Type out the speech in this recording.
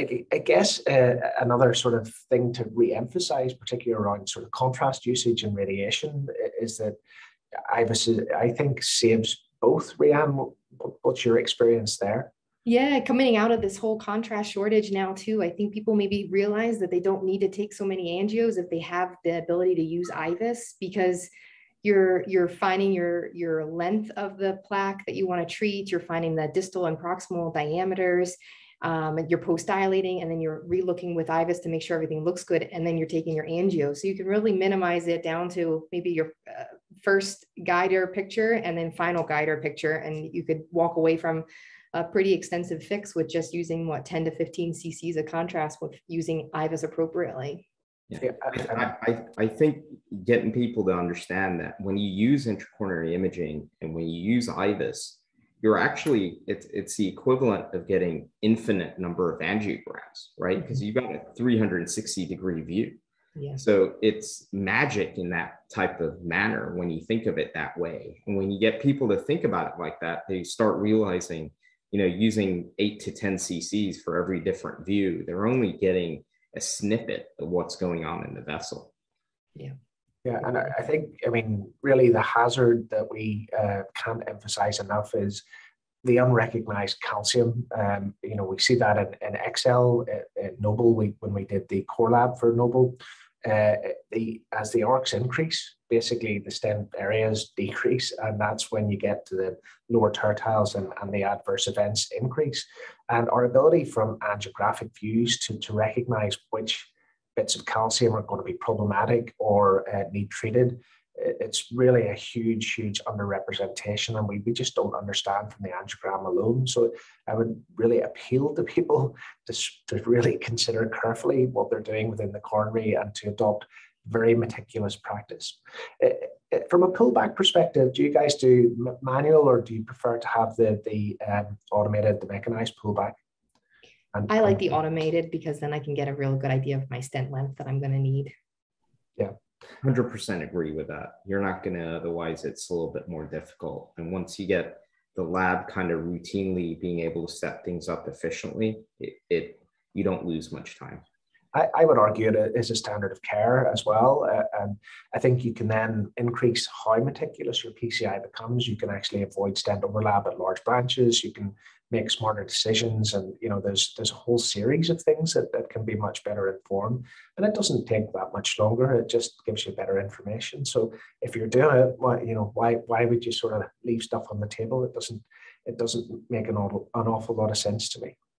I, I guess uh, another sort of thing to re-emphasize, particularly around sort of contrast usage and radiation, is that IVUS, I think, saves both. Rhian, what's your experience there? Yeah, coming out of this whole contrast shortage now too, I think people maybe realize that they don't need to take so many angios if they have the ability to use IVUS because you're you're finding your your length of the plaque that you want to treat, you're finding the distal and proximal diameters, um, you're post dilating, and then you're relooking with IVUS to make sure everything looks good, and then you're taking your angio. So you can really minimize it down to maybe your uh, first guider picture and then final guider picture, and you could walk away from a pretty extensive fix with just using what 10 to 15 cc's of contrast with using IVUS appropriately. Yeah, I, I, I think getting people to understand that when you use intracoronary imaging and when you use IVUS, you're actually it's it's the equivalent of getting infinite number of angiograms, right? Because mm-hmm. you've got a 360 degree view. Yeah. So it's magic in that type of manner when you think of it that way. And when you get people to think about it like that, they start realizing you know, using eight to 10 cc's for every different view, they're only getting a snippet of what's going on in the vessel. Yeah. Yeah, and I think, I mean, really the hazard that we uh, can't emphasize enough is the unrecognized calcium. Um, you know, we see that in, in Excel at, at Noble we, when we did the core lab for Noble. Uh, the as the arcs increase, basically the stent areas decrease, and that's when you get to the lower tertiles and, and the adverse events increase. And our ability from angiographic views to, to recognize which bits of calcium are going to be problematic or uh, need treated it's really a huge, huge underrepresentation, and we, we just don't understand from the angiogram alone. So I would really appeal to people to, to really consider carefully what they're doing within the coronary and to adopt very meticulous practice. From a pullback perspective, do you guys do manual or do you prefer to have the, the um, automated, the mechanized pullback? And, I like the automated because then I can get a real good idea of my stent length that I'm going to need. Yeah. 100% agree with that. You're not going to, otherwise, it's a little bit more difficult. And once you get the lab kind of routinely being able to set things up efficiently, it, it you don't lose much time. I, I, would argue it is a standard of care as well. Uh, and I think you can then increase how meticulous your PCI becomes. You can actually avoid stent overlap at large branches. You can make smarter decisions and you know there's there's a whole series of things that, that can be much better informed and it doesn't take that much longer. It just gives you better information. So if you're doing it why you know why why would you sort of leave stuff on the table? It doesn't it doesn't make an awful, an awful lot of sense to me